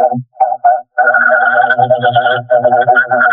Thank you.